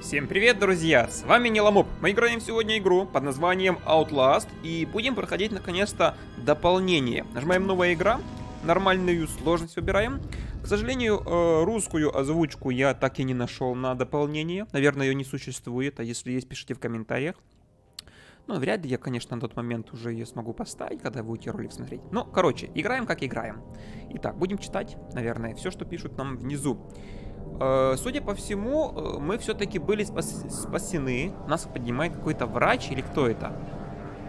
Всем привет, друзья! С вами Неламоп. Мы играем сегодня игру под названием Outlast и будем проходить наконец-то дополнение. Нажимаем новая игра, нормальную сложность выбираем. К сожалению, э, русскую озвучку я так и не нашел на дополнение. Наверное, ее не существует, а если есть, пишите в комментариях. Ну, вряд ли я, конечно, на тот момент уже ее смогу поставить, когда будете ролик смотреть. Ну, короче, играем как играем. Итак, будем читать, наверное, все, что пишут нам внизу. Э, судя по всему, э, мы все-таки были спас спасены. Нас поднимает какой-то врач или кто это?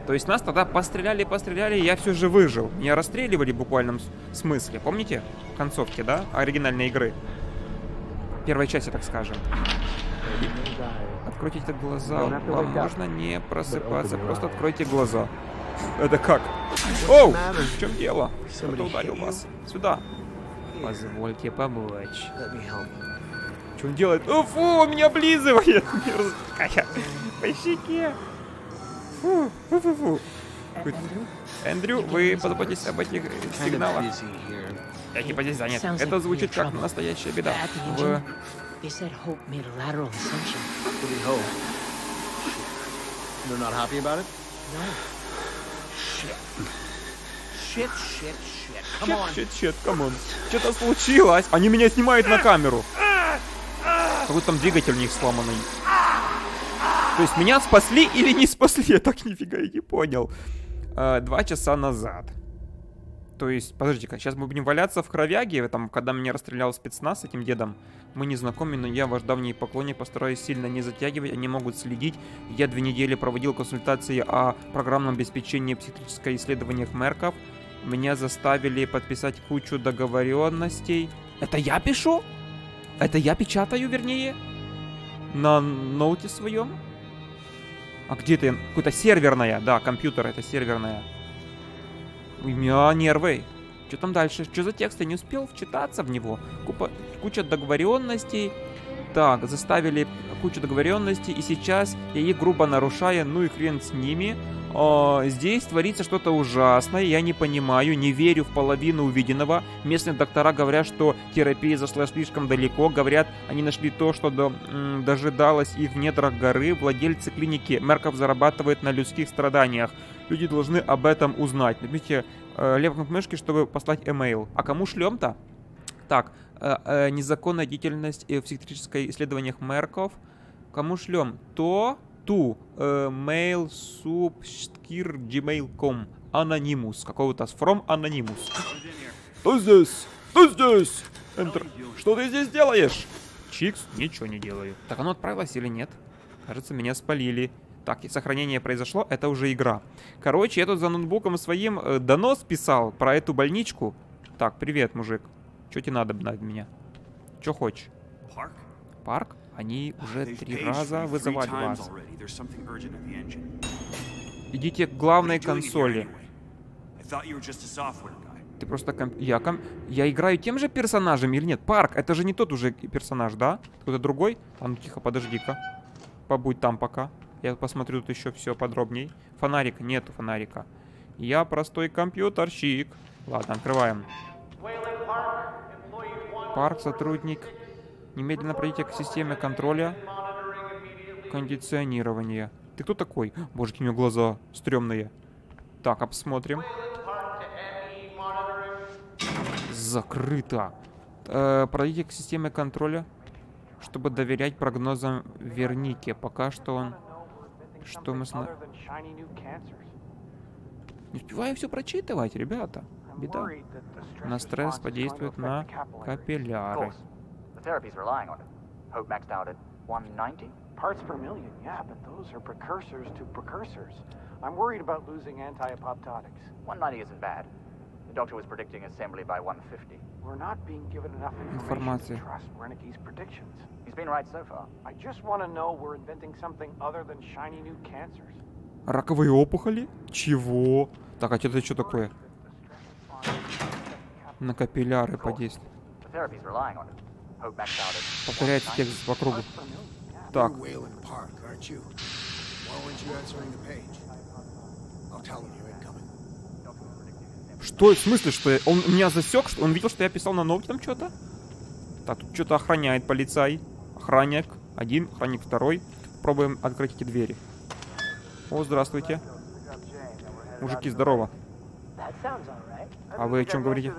То есть нас тогда постреляли, постреляли, и я все же выжил. Меня расстреливали в буквальном смысле. Помните? В концовке, да? Оригинальной игры. Первой части, так скажем. Откройте эти глаза. Вам можно не просыпаться. Просто откройте глаза. Это как? Оу! В чем дело? Кто ударил вас? Сюда. Позвольте помочь. Что он делает? О, фу, он меня облизывает. Мерзкая. По щеке. Фу, фу, фу, фу. Эндрю, вы позаботьтесь об этих сигналах. Я типа здесь занят. Это звучит как настоящая беда. В... They're not happy about it? No. Shit. Чет, чет, come on. Что-то случилось. Они меня снимают на камеру. Какой там двигатель у них сломанный. То есть меня спасли или не спасли? Я так нифига и не понял. А, два часа назад. То есть, подождите-ка, сейчас мы будем валяться в кровяге, там, когда меня расстрелял спецназ с этим дедом. Мы не знакомы, но я ваш давний поклонник, постараюсь сильно не затягивать, они могут следить. Я две недели проводил консультации о программном обеспечении психического исследованиях мерков. Меня заставили подписать кучу договоренностей. Это я пишу? Это я печатаю, вернее? На ноуте своем? А где это? Какая-то серверная, да, компьютер, это серверная. У меня нервы. Что там дальше? Что за текст? Я не успел вчитаться в него. Купа... Куча договоренностей. Так, заставили кучу договоренностей, и сейчас я их грубо нарушаю, ну и хрен с ними. А, здесь творится что-то ужасное, я не понимаю, не верю в половину увиденного. Местные доктора говорят, что терапия зашла слишком далеко, говорят, они нашли то, что до, м, дожидалось их в недрах горы. Владельцы клиники Мерков зарабатывают на людских страданиях. Люди должны об этом узнать. Нажмите э, левой мышки, чтобы послать email. А кому шлем-то? Так, э, э, незаконная деятельность э, в психиатрической исследованиях Мерков. Кому шлем? То, ту, э, mail, шткир, gmail.com. Анонимус. Какого-то from Anonymous. Кто здесь? Кто здесь? Enter. Что ты здесь делаешь? Чикс, ничего не делаю. Так оно отправилось или нет? Кажется, меня спалили. Так, и сохранение произошло, это уже игра. Короче, я тут за ноутбуком своим э, донос писал про эту больничку. Так, привет, мужик. Что тебе надо от меня? Что хочешь? Park? Парк? Они уже три раза вызывали вас. Идите к главной консоли. Ты просто комп... Я, ком... я играю тем же персонажем или нет? Парк, это же не тот уже персонаж, да? Кто-то другой? А ну тихо, подожди-ка. Побудь там пока. Я посмотрю тут еще все подробней. Фонарик, нету фонарика. Я простой компьютерщик. Ладно, открываем. Парк, сотрудник. Немедленно пройдите к системе контроля кондиционирования. Ты кто такой? Боже, у него глаза стрёмные. Так, обсмотрим. Закрыто. Э, пройдите к системе контроля, чтобы доверять прогнозам Вернике. Пока что он... Что мы сна... Не успеваю все прочитывать, ребята. Беда. На стресс подействует на капилляры. The therapy's relying on it. Hope maxed out at 190? Parts per million, yeah, but those are precursors to precursors. I'm worried about losing anti-apoptotics. 190 isn't bad. The doctor was predicting assembly by 150. We're not being given enough information Информация. to trust Wernicke's predictions. He's been right so far. I just want to know we're inventing something other than shiny new cancers. Раковые опухоли? Чего? Так, а это что такое? На капилляры подействует. The therapy's relying on it. 190. текст по кругу. Так. Что, в смысле, что я- он меня засек, что он видел, что я писал на ноуте там что-то? Так, тут что-то охраняет полицай. Охранник. Один, охранник второй. Пробуем открыть эти двери. О, здравствуйте. Мужики, здорово. А вы о чем говорите?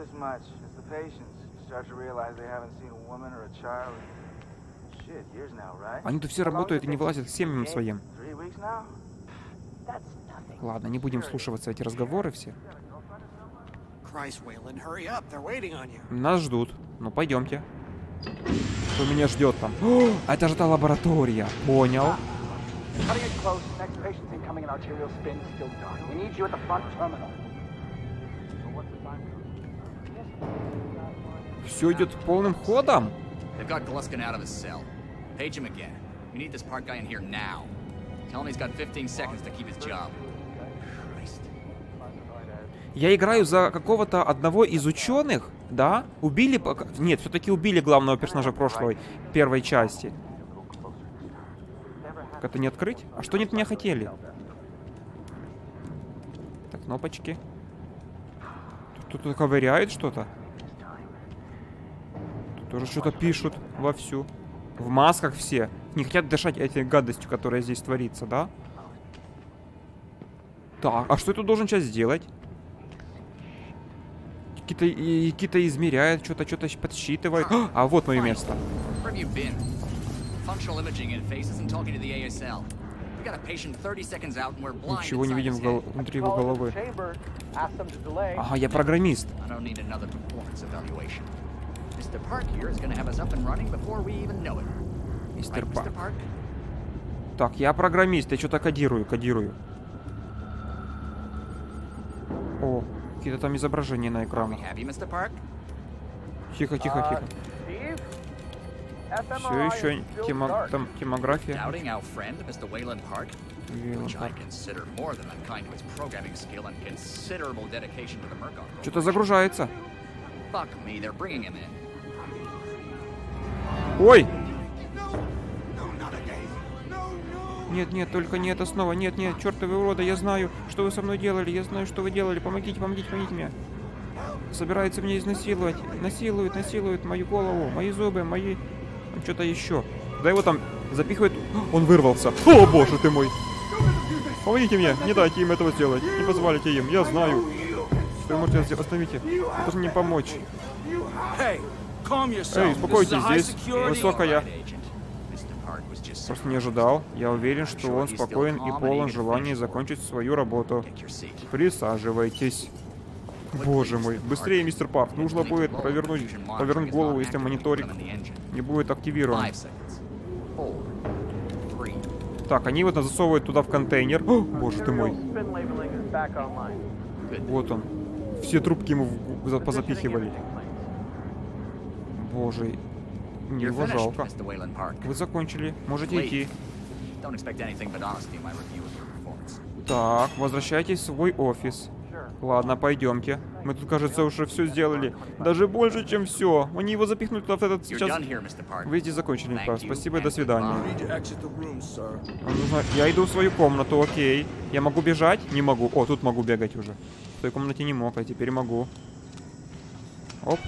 This much as the patients start to realize they haven't seen a woman or a child in shit years now, right? Они тут все работают и не вылазят к семьям своим. Ладно, не будем вслушиваться в эти разговоры все. Нас ждут. Ну, пойдемте. Кто меня ждет там? О, это же та лаборатория. Понял. Cutting it close. Next patient's incoming in arterial spin, still dark. We need you at the front terminal. Все идет полным ходом. They've got Gluskin out of his cell. Page him again. We need this park guy in here now. Tell him he's got 15 seconds to keep his job. Christ. Я играю за какого-то одного из ученых, да? Убили... Нет, все-таки убили главного персонажа прошлой, первой части. Так это не открыть? А что они от меня хотели? Так, кнопочки. Тут кто-то ковыряет что-то. Тоже что-то пишут вовсю. В масках все. Не хотят дышать этой гадостью, которая здесь творится, да? Так, а что я тут должен сейчас сделать? Какие-то и- какие-то измеряют, что-то что-то подсчитывают. А вот мое место. Where have you been? Functional imaging interface isn't talking to the ASL. We got a patient 30 seconds out and we're blind Ничего не видим гол- внутри его головы. Ага, я программист. Mr. Park here is gonna have us up and running before we even know it. Мистер Right, Парк. Mr. Park? Так, я программист, я что-то кодирую, кодирую. О, какие-то там изображения на We экранах. have you, Mr. Park? Тихо, тихо, тихо. Все еще тема- там Murkoff Что-то загружается. Fuck me, they're bringing him in. Ой! Нет, нет, только не это снова. Нет, нет, чертовы уроды, я знаю, что вы со мной делали, я знаю, что вы делали. Помогите, помогите, помогите мне. Собирается меня изнасиловать. Насилует, насилует мою голову, мои зубы, мои... Что-то еще. Да его там запихивает... Он вырвался. О, боже ты мой! Помогите мне, не дайте им этого сделать. Не позволите им, я знаю. Что вы можете сделать? Остановите. Вы должны мне помочь. Эй, успокойтесь, здесь высокая. Просто не ожидал. Я уверен, что он спокоен и полон желания закончить свою работу. Присаживайтесь. Боже мой, быстрее, мистер Парк. Нужно будет провернуть, повернуть голову, если мониторинг не будет активирован. Так, они вот засовывают туда в контейнер. О, боже ты мой. Вот он. Все трубки ему позапихивали. Боже, You're его жалко. Вы закончили, можете идти. Так, возвращайтесь в свой офис. Ладно, пойдемте. Мы тут, кажется, уже все сделали. Даже больше, чем все. Они его запихнут туда в этот сейчас. Вы здесь закончили, you Спасибо и до свидания. нужно- Я иду в свою комнату, окей. Я могу бежать? Не могу. О, тут могу бегать уже. В той комнате не мог, а теперь могу. Оп.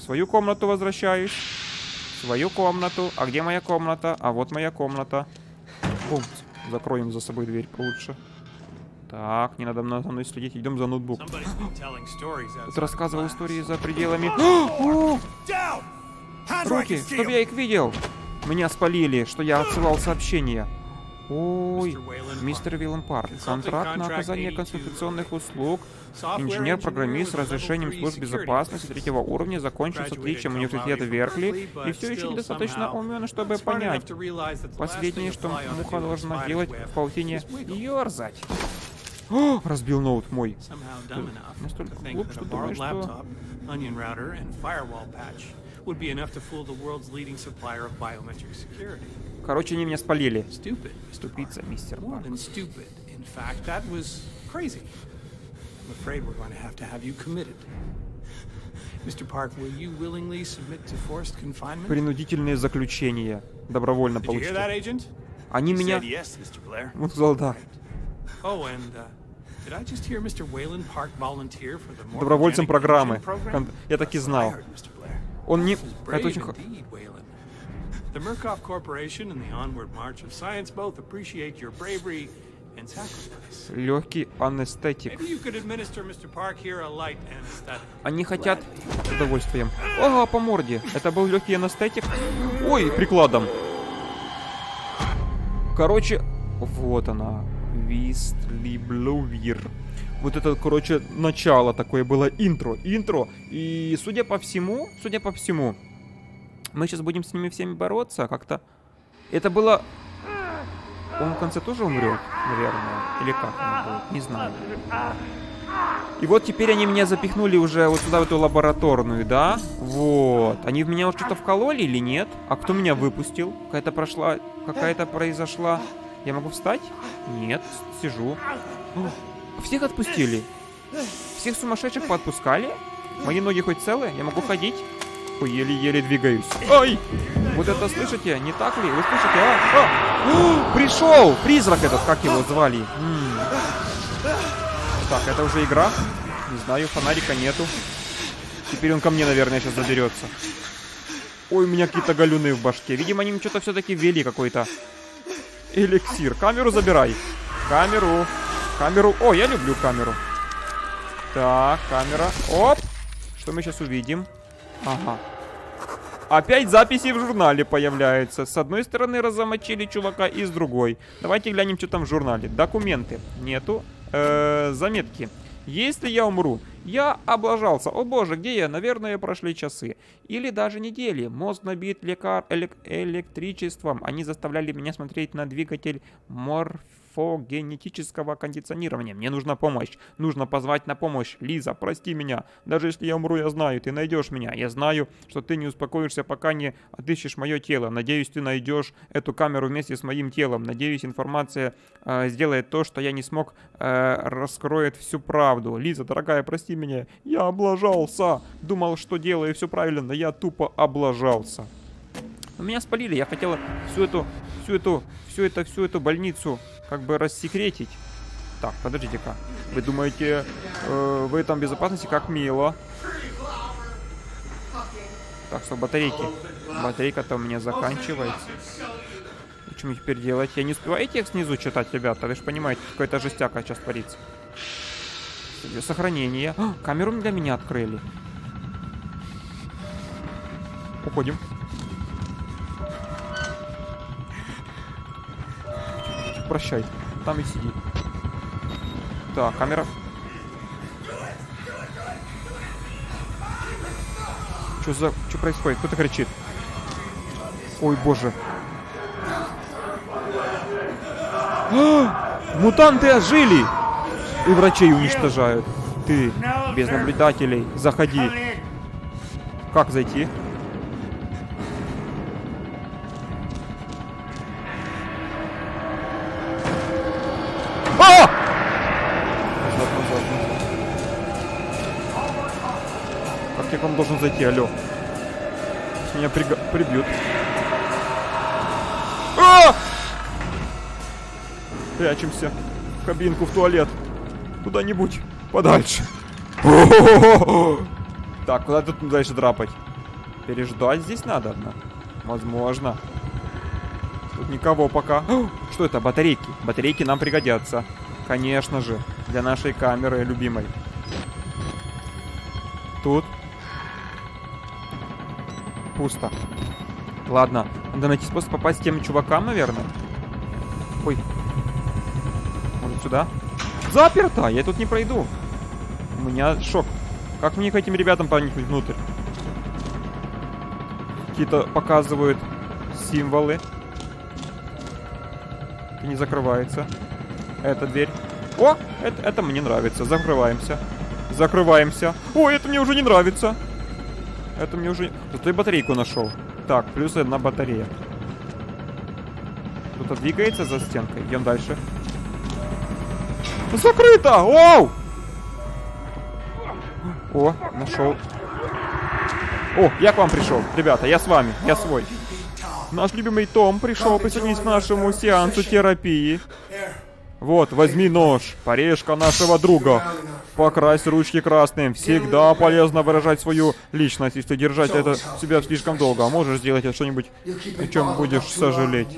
В свою комнату возвращаюсь. В свою комнату. А где моя комната? А вот моя комната. Упс. Закроем за собой дверь получше. Так, не надо за мной следить. Идем за ноутбук. Тут рассказывал истории за пределами. Руки, can see чтоб 'em. я их видел. Меня спалили, что я отсылал сообщения. Ой, мистер Виллен Парк. Контракт на оказание консультационных услуг. Инженер-программист с разрешением служб безопасности третьего уровня закончил с отличием университета Веркли и все еще недостаточно умен, чтобы понять. Последнее, что муха должна делать в паутине, ерзать. О, разбил ноут мой. Enough настолько глуп, что borrowed что- would be enough to fool the world's leading supplier of biometric security. Короче, они меня спалили. Stupid, Mr. Тупица, мистер More Парк. than stupid. In fact, that was crazy. I'm afraid we're going to have to have you committed. Mr. Park, will you willingly submit to forced confinement? Принудительные заключения. Добровольно Did you hear that, получите. Agent? Они меня... said yes, Mr. Blair. Он сказал да. Oh, and uh, did I just hear Mr. Wayland Park volunteer for the Добровольцем программы. Я так и знал. Он не... Это очень... The Murkoff Corporation and the Onward March of Science both appreciate your bravery and sacrifice. Легкий анестетик. Maybe you could administer Mr. Park here a light anesthetic. Они хотят с удовольствием. Ага, по морде. Это был легкий анестетик. Ой, прикладом. Короче, вот она. Вистли Блувир. Вот это, короче, начало такое было, интро, интро. И судя по всему, судя по всему, мы сейчас будем с ними всеми бороться как-то. Это было... Он в конце тоже умрет, наверное. Или как оно будет, не знаю. И вот теперь они меня запихнули уже вот сюда, в эту лабораторную, да? Вот. Они в меня вот что-то вкололи или нет? А кто меня выпустил? Какая-то прошла... Какая-то произошла... Я могу встать? Нет, сижу. Всех отпустили? Всех сумасшедших поотпускали? Мои ноги хоть целы? Я могу ходить? Ой, еле-еле двигаюсь. Ай! Вот это слышите? Не так ли? Вы слышите? А? А! Пришел! Призрак этот, как его звали? М. Так, это уже игра? Не знаю, фонарика нету. Теперь он ко мне, наверное, сейчас заберется. Ой, у меня какие-то галюны в башке. Видимо, они что-то все-таки ввели какой-то эликсир. Камеру забирай. Камеру. Камеру. О, я люблю камеру. Так, камера. Оп. Что мы сейчас увидим? Ага. Опять записи в журнале появляются. С одной стороны разомочили чувака и с другой. Давайте глянем, что там в журнале. Документы. Нету. Э, заметки. Если я умру, я облажался. О боже, где я? Наверное, прошли часы. Или даже недели. Мозг набит лекар элек- электричеством. Они заставляли меня смотреть на двигатель морфогенетического кондиционирования. Мне нужна помощь. Нужно позвать на помощь. Лиза, прости меня. Даже если я умру, я знаю, ты найдешь меня. Я знаю, что ты не успокоишься, пока не отыщешь мое тело. Надеюсь, ты найдешь эту камеру вместе с моим телом. Надеюсь, информация э, сделает то, что я не смог, э, раскроет всю правду. Лиза, дорогая, прости меня. Я облажался. Думал, что делаю все правильно, но я тупо облажался. Но Меня спалили, я хотела всю эту, всю эту, всю это, всю эту больницу как бы рассекретить. Так, подождите-ка. Вы думаете, э, вы там в безопасности? Как мило. Так, что, батарейки. Батарейка-то у меня заканчивается. Что мне теперь делать? Я не успеваю текст снизу читать, ребята. Вы же понимаете, какая-то жестяка сейчас творится. Сохранение. А, камеру для меня открыли. Уходим. Прощай. Там и сиди. Так, камера. Что за... Что происходит? Кто-то кричит. Ой, боже. А! Мутанты ожили! И врачей уничтожают. Ты, без наблюдателей, заходи. Как зайти? Должен зайти, алло? Меня прига- прибьют. А! Прячемся. В кабинку, в туалет. Куда-нибудь подальше. Так, куда тут дальше драпать? Переждать здесь надо, однако. Возможно. Тут никого пока. Что это? Батарейки. Батарейки нам пригодятся. Конечно же. Для нашей камеры любимой. Тут. Пусто. Ладно. Надо найти способ попасть к тем чувакам, наверное. Ой. Может сюда? Заперто! Я тут не пройду. У меня шок. Как мне к этим ребятам проникнуть внутрь? Какие-то показывают символы. И не закрывается. Эта дверь. О, это, это мне нравится. Закрываемся. Закрываемся. О, это мне уже не нравится. Это мне уже... Зато и батарейку нашел. Так, плюс одна батарея. Кто-то двигается за стенкой. Идем дальше. Закрыто! Оу! О, нашел. О, я к вам пришел. Ребята, я с вами. Я свой. Наш любимый Том пришел присоединиться к нашему сеансу терапии. Вот, возьми нож. Порежь-ка нашего друга. Покрась ручки красным. Всегда полезно выражать свою личность, если держать это себя слишком долго. А можешь сделать что-нибудь, о чем будешь сожалеть.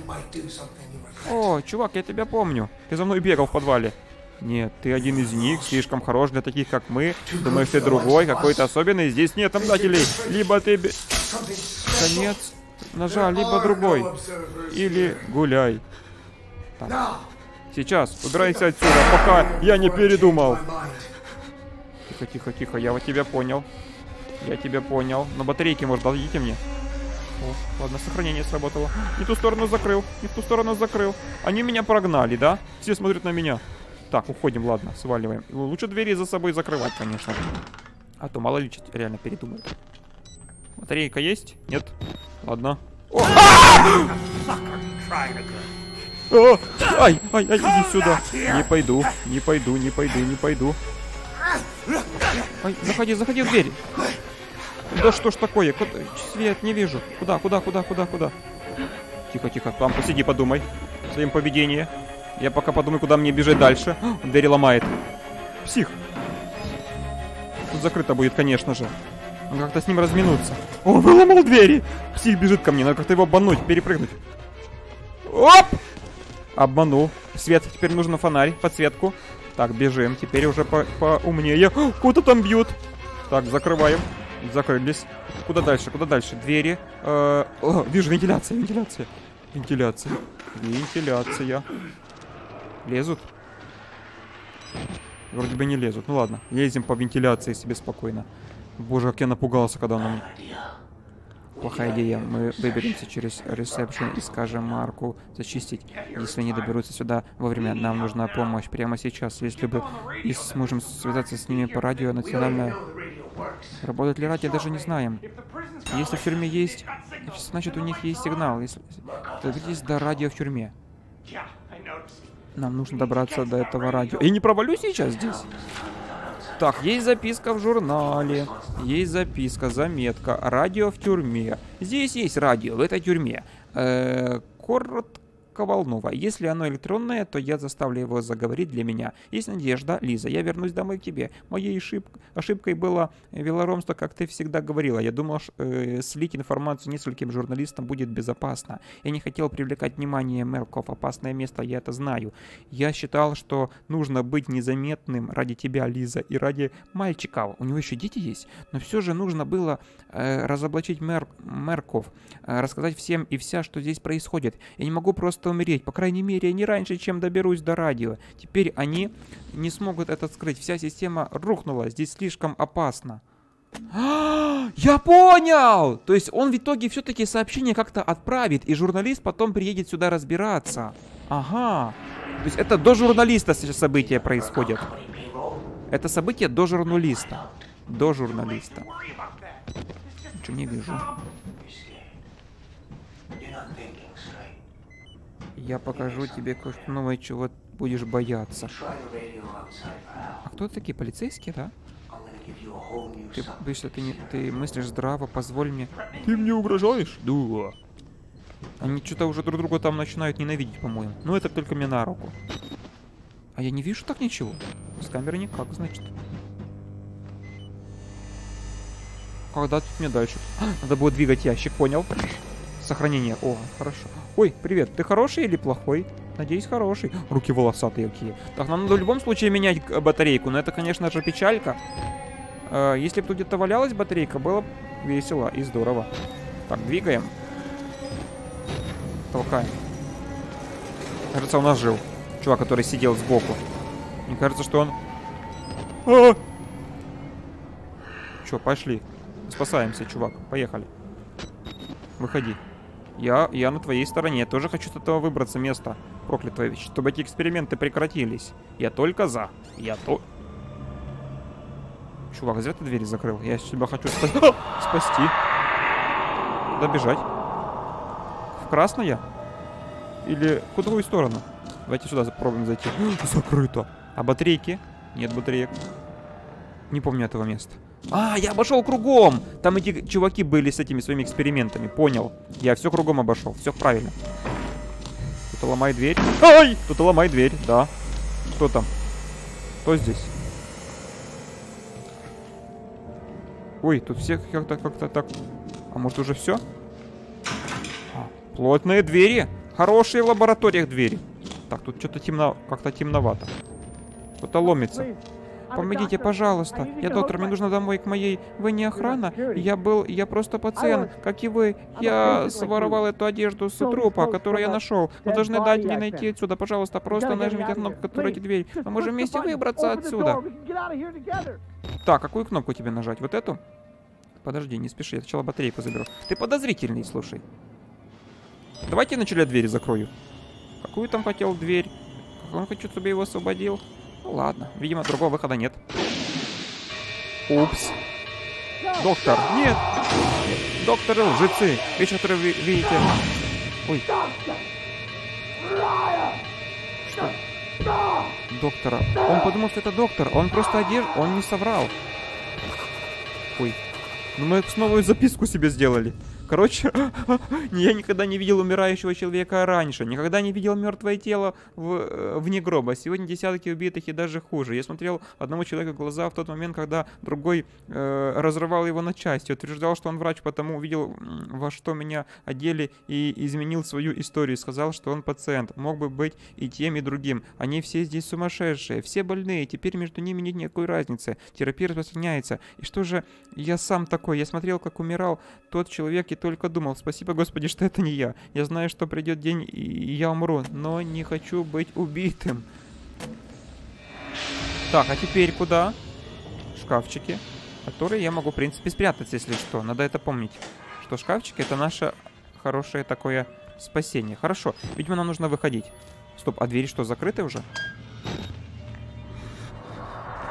О, чувак, я тебя помню. Ты за мной бегал в подвале. Нет, ты один из них, слишком хорош для таких, как мы. Думаешь, ты другой, какой-то особенный. Здесь нет наблюдателей. Либо ты... Конец ножа, либо другой. Или гуляй. Так. Сейчас, убирайся отсюда, пока я не передумал. Тихо, тихо, тихо, я вот тебя понял. Я тебя понял. Но батарейки, может, дадите мне? О, ладно, сохранение сработало. Не ту сторону закрыл, не ту сторону закрыл. Они меня прогнали, да? Все смотрят на меня. Так, уходим, ладно, сваливаем. Лучше двери за собой закрывать, конечно. А то мало ли реально передумают. Батарейка есть? Нет? Ладно. О! О! Ай, ай, ай, иди сюда. Не пойду, не пойду, не пойду, не пойду. Ай, заходи, заходи в дверь. Да что ж такое? Куда? Свет, не вижу. Куда, куда, куда, куда, куда? Тихо, тихо. Там посиди, подумай. В своем. Я пока подумаю, куда мне бежать дальше. Он двери ломает. Псих. Тут закрыто будет, конечно же. Надо как-то с ним разминуться. О, выломал двери! Псих бежит ко мне, надо как-то его обмануть, перепрыгнуть. Оп! Обманул. Свет, теперь нужно фонарь, подсветку. Так, бежим, теперь уже по поумнее. Кого-то там бьют. Так, закрываем. Закрылись. Куда дальше, куда дальше? Двери. Э, О, вижу, вентиляция, вентиляция. Вентиляция. Вентиляция. Лезут? Вроде бы не лезут. Ну ладно, лезем по вентиляции себе спокойно. Боже, как я напугался, когда он... Плохая идея. Мы выберемся через ресепшн и скажем Марку зачистить. Если они доберутся сюда вовремя, нам нужна помощь прямо сейчас. Если бы и сможем связаться с ними по радио, национальное... Работает ли радио, даже не знаем. Если в тюрьме есть, значит у них есть сигнал. Если... Доберитесь до радио в тюрьме. Нам нужно добраться до этого радио. Я не провалюсь сейчас здесь? Так, есть записка в журнале. Есть записка, заметка. Радио в тюрьме. Здесь есть радио, в этой тюрьме. Э, коротковолновое. Если оно электронное, то я заставлю его заговорить для меня. Есть надежда, Лиза, я вернусь домой к тебе. Моей ошиб- ошибкой было велоромство, как ты всегда говорила. Я думал, ш- э, слить информацию нескольким журналистам будет безопасно. Я не хотел привлекать внимание Мерков. Опасное место, я это знаю. Я считал, что нужно быть незаметным ради тебя, Лиза, и ради мальчиков. У него еще дети есть, но все же нужно было э, разоблачить Мер- Мерков, э, рассказать всем и вся, что здесь происходит. Я не могу просто умереть, по крайней мере, не раньше, чем доберусь до радио. Теперь они не смогут это скрыть. Вся система рухнула, здесь слишком опасно. Я понял! То есть он в итоге все-таки сообщение как-то отправит, и журналист потом приедет сюда разбираться. Ага. То есть это до журналиста сейчас события происходят. Это событие до журналиста. До журналиста. Ничего не вижу. Я покажу тебе кое-что новое, чего будешь бояться. А кто такие полицейские, да? Ты боишься, ты, не, ты мыслишь здраво, позволь мне. Ты мне угрожаешь? Да. Они что-то уже друг друга там начинают ненавидеть, по-моему. Ну, это только мне на руку. А я не вижу так ничего. С камеры никак, значит. Когда тут мне дальше? А, Надо будет двигать ящик, понял. Сохранение. О, хорошо. Ой, привет, ты хороший или плохой? Надеюсь, хороший. Руки волосатые какие. Так, нам надо в любом случае менять батарейку, но это, конечно же, печалька. Э, если бы тут где-то валялась батарейка, было бы весело и здорово. Так, двигаем. Толкаем. Кажется, у нас жил. Чувак, который сидел сбоку. Мне кажется, что он... А! Чё, пошли. Спасаемся, чувак. Поехали. Выходи. Я, я на твоей стороне. Я тоже хочу с этого выбраться места. Проклятая вещь. Чтобы эти эксперименты прекратились. Я только за. Я то... Чувак, зря ты двери закрыл. Я тебя хочу спа- спасти. Куда бежать? В красное? Или в другую сторону? Давайте сюда попробуем зайти. Закрыто. А батарейки? Нет батареек. Не помню этого места. А, я обошел кругом! Там эти чуваки были с этими своими экспериментами, понял. Я все кругом обошел, все правильно. Кто-то ломает дверь. Ай! Кто-то ломает дверь, да. Кто там? Кто здесь? Ой, тут всех как-то как-то так. А может уже все? А, плотные двери. Хорошие в лабораториях двери. Так, тут что-то темно, как-то темновато. Кто-то ломится. Помогите, пожалуйста. Я доктор, мне нужно домой к моей. Вы не охрана? Я был, я просто пациент, как и вы. Я своровал эту одежду с трупа, которую я нашел. Вы должны дать мне найти отсюда, пожалуйста. Просто нажмите кнопку, которая дверь. Мы можем вместе выбраться отсюда. Так, какую кнопку тебе нажать? Вот эту? Подожди, не спеши, я сначала батарейку заберу. Ты подозрительный, слушай. Давайте вначале двери закрою. Какую там хотел дверь? Он хочет, чтобы я его освободил. Ну ладно, видимо, другого выхода нет. Упс. Доктор, нет! Докторы лжецы, вещи, которые вы видите. Ой. Что? Доктора. Он подумал, что это доктор. Он просто одежд... Он не соврал. Ой. Ну мы снова записку себе сделали. Короче, я никогда не видел умирающего человека раньше, никогда не видел мертвое тело в, э, вне гроба. Сегодня десятки убитых и даже хуже. Я смотрел одному человеку в глаза в тот момент, когда другой э, разрывал его на части. Утверждал, что он врач, потому увидел, во что меня одели и изменил свою историю. Сказал, что он пациент. Мог бы быть и тем, и другим. Они все здесь сумасшедшие, все больные. Теперь между ними нет никакой разницы. Терапия распространяется. И что же я сам такой? Я смотрел, как умирал тот человек и только думал, спасибо, Господи, что это не я. Я знаю, что придет день, и я умру, но не хочу быть убитым. Так, а теперь куда? Шкафчики, которые я могу, в принципе, спрятаться, если что. Надо это помнить, что шкафчики это наше хорошее такое спасение. Хорошо, видимо, нам нужно выходить. Стоп, а двери что, закрыты уже?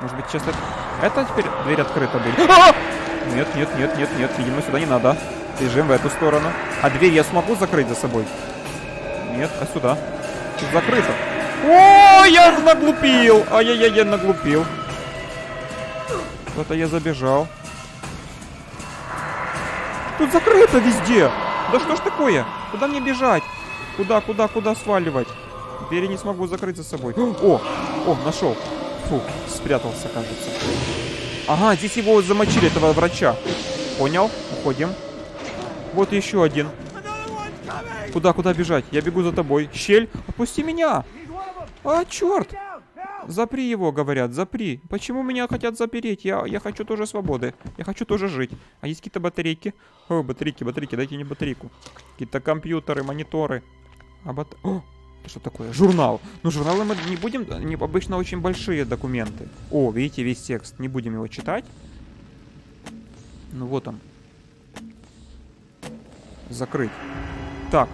Может быть, сейчас это... Это теперь дверь открыта будет? А! Нет, нет, нет, нет, нет, видимо, сюда не надо. Бежим в эту сторону. А дверь я смогу закрыть за собой? Нет, а сюда? Тут закрыто. О, я наглупил! Ай-яй-яй, наглупил. Куда-то я забежал. Тут закрыто везде. Да что ж такое? Куда мне бежать? Куда, куда, куда сваливать? Я не смогу закрыть за собой. О, о, нашел. Фу, спрятался, кажется. Ага, здесь его замочили, этого врача. Понял, уходим. Вот еще один. Куда, куда бежать? Я бегу за тобой. Щель, отпусти меня! А, черт! Запри его, говорят, запри. Почему меня хотят запереть? Я, я хочу тоже свободы. Я хочу тоже жить. А есть какие-то батарейки? О, батарейки, батарейки, дайте мне батарейку. Какие-то компьютеры, мониторы. А бат... О, что такое? Журнал. Ну, журналы мы не будем... Не, обычно очень большие документы. О, видите, весь текст. Не будем его читать. Ну, вот он. Закрыть. Так.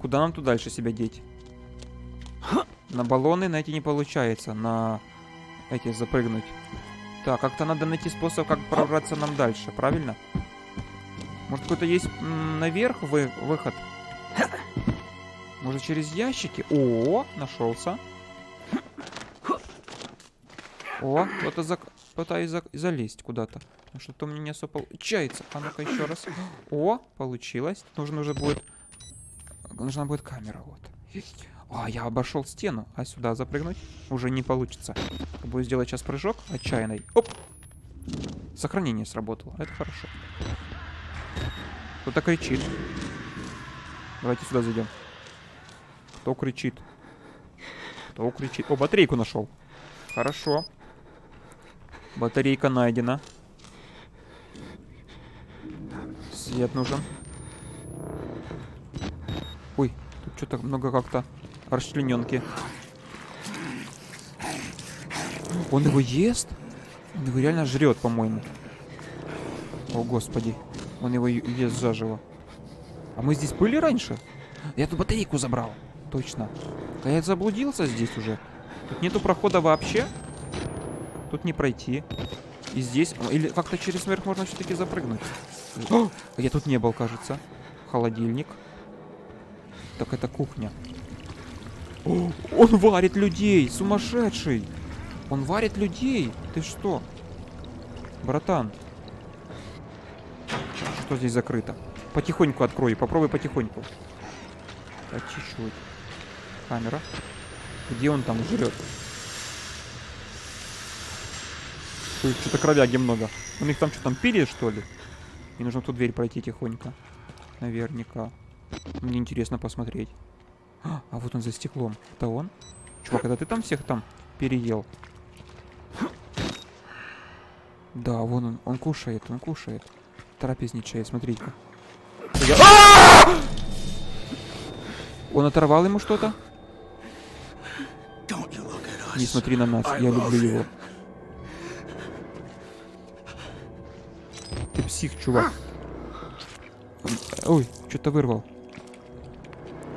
Куда нам тут дальше себя деть? На баллоны найти не получается. На эти запрыгнуть. Так, как-то надо найти способ, как пробраться нам дальше, правильно? Может, какой-то есть наверх вы выход? Может, через ящики? О, нашелся. О, кто-то зак... пытаюсь за... залезть куда-то. Что-то у меня не особо получается. А ну-ка еще раз. О, получилось. Нужно уже будет... Нужна будет камера, вот. А, я обошел стену. А сюда запрыгнуть уже не получится. Буду сделать сейчас прыжок отчаянный. Оп! Сохранение сработало. Это хорошо. Кто-то кричит. Давайте сюда зайдем. Кто кричит? Кто кричит? О, батарейку нашел. Хорошо. Батарейка найдена. Свет нужен. Ой, тут что-то много как-то расчлененки. Он его ест? Он его реально жрет, по-моему. О, господи. Он его ест заживо. А мы здесь были раньше? Я эту батарейку забрал. Точно. А я заблудился здесь уже. Тут нету прохода вообще. Тут не пройти. И здесь... Или как-то через верх можно все-таки запрыгнуть. О, я тут не был, кажется. Холодильник. Так это кухня. Он варит людей! Сумасшедший! Он варит людей! Ты что? Братан. Что здесь закрыто? Потихоньку открой. Попробуй потихоньку. По чуть-чуть. Камера. Где он там жрет? Что-то кровяги много. У них там что там, пили, что ли? Мне нужно ту дверь пройти тихонько. Наверняка. Мне интересно посмотреть. А, а вот он за стеклом. Это он? Чувак, это ты там всех там переел? Да, вон он. Он кушает, он кушает. Трапезничает, смотрите-ка. Я- А! Он оторвал ему что-то? Не смотри на нас, я люблю его. Ты псих, чувак. Ой, что-то вырвал.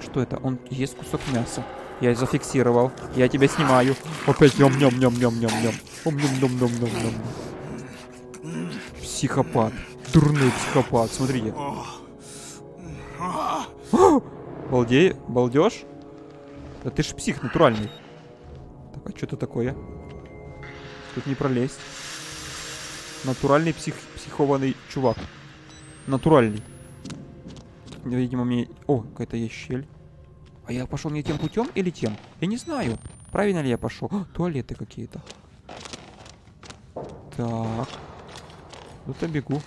Что это? Он ест кусок мяса. Я зафиксировал. Я тебя снимаю. Опять нем нем нем нем нем нем. Нем нем нем нем нем. Психопат. Дурной психопат. Смотрите. Балдей, балдеж? Да ты ж псих натуральный. Так, а что это такое? Тут не пролезть. Натуральный псих, психованный чувак. Натуральный. Видимо, мне... О, какая-то есть щель. А я пошел не тем путем или тем? Я не знаю. Правильно ли я пошел? О, туалеты какие-то. Так. Тут я бегу.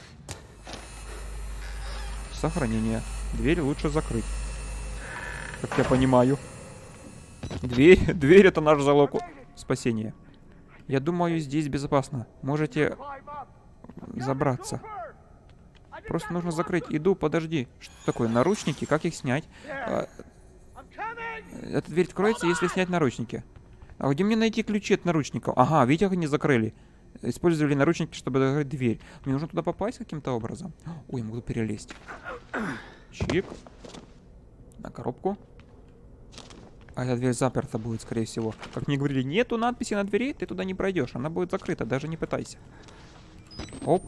Сохранение. Дверь лучше закрыть. Как я понимаю. Дверь, дверь это наш залог спасения. Я думаю, здесь безопасно. Можете забраться. Просто нужно закрыть. Иду, подожди. Что такое? Наручники? Как их снять? А, эта дверь откроется, если снять наручники. А где мне найти ключи от наручников? Ага, видите, как они закрыли. Использовали наручники, чтобы закрыть дверь. Мне нужно туда попасть каким-то образом. Ой, я могу перелезть. Чик. На коробку. А эта дверь заперта будет, скорее всего. Как мне говорили, нету надписи на двери, ты туда не пройдешь. Она будет закрыта, даже не пытайся. Оп.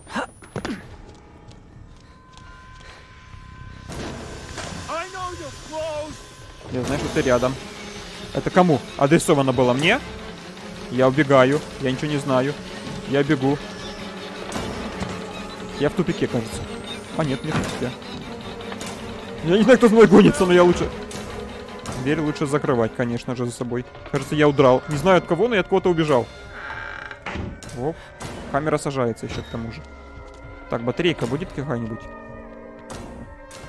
Я знаю, что ты рядом. Это кому? Адресовано было мне? Я убегаю. Я ничего не знаю. Я бегу. Я в тупике, кажется. А нет, не в тупике. Я не знаю, кто за мной гонится, но я лучше... Дверь лучше закрывать, конечно же, за собой. Кажется, я удрал. Не знаю от кого, но я от кого-то убежал. Оп. Камера сажается еще к тому же. Так, батарейка будет какая-нибудь?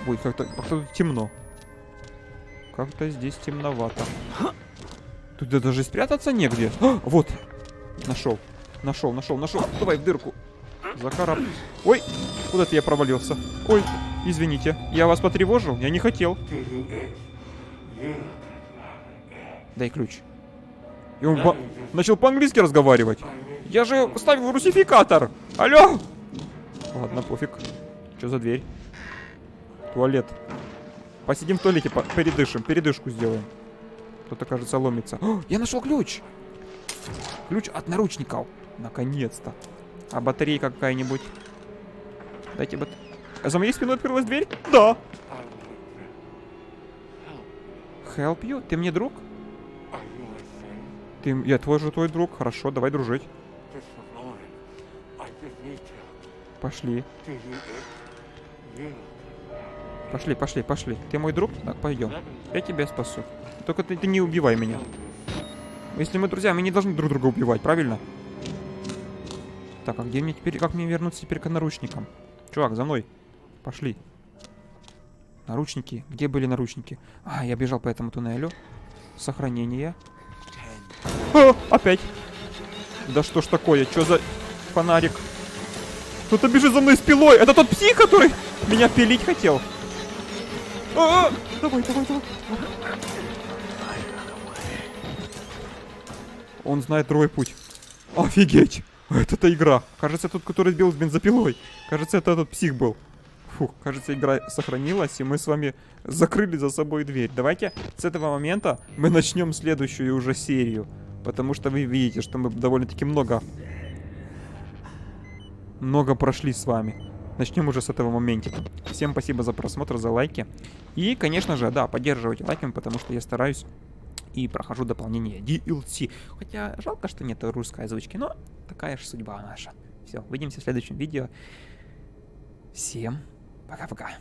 Будет как-то как тут темно. Как-то здесь темновато. Тут да даже спрятаться негде. А, вот. Нашел. Нашел, нашел, нашел. Давай в дырку. Закараб. Ой, куда-то я провалился. Ой, извините. Я вас потревожил? Я не хотел. Дай ключ. И он начал по-английски разговаривать. Я же ставил русификатор. Алло. Ладно, пофиг. Что за дверь? Туалет. Посидим в туалете, по- передышим, передышку сделаем. Кто-то, кажется, ломится. О, я нашел ключ! Ключ от наручников. Наконец-то. А батарейка какая-нибудь? Дайте бат... А за моей спиной открылась дверь? Да. Help you? Ты мне друг? Ты... Я тоже твой друг. Хорошо, давай дружить. Пошли. Пошли, пошли, пошли. Ты мой друг? Так, пойдем. Я тебя спасу. Только ты, ты не убивай меня. Если мы друзья, мы не должны друг друга убивать, правильно? Так, а где мне теперь... Как мне вернуться теперь к наручникам? Чувак, за мной. Пошли. Наручники. Где были наручники? А, я бежал по этому туннелю. Сохранение. А, опять. Да что ж такое? Что за фонарик? Кто-то бежит за мной с пилой. Это тот псих, который меня пилить хотел. А, а, давай, давай, давай. Он знает другой путь. Офигеть. Это-то игра. Кажется, тот, который сбил с бензопилой. Кажется, это тот псих был. Фух, кажется, игра сохранилась, и мы с вами закрыли за собой дверь. Давайте с этого момента мы начнем следующую уже серию. Потому что вы видите, что мы довольно-таки много... Много прошли с вами. Начнем уже с этого моментика. Всем спасибо за просмотр, за лайки. И, конечно же, да, поддерживайте лайками, потому что я стараюсь и прохожу дополнение DLC. Хотя жалко, что нет русской озвучки, но такая же судьба наша. Все, увидимся в следующем видео. Всем пока-пока.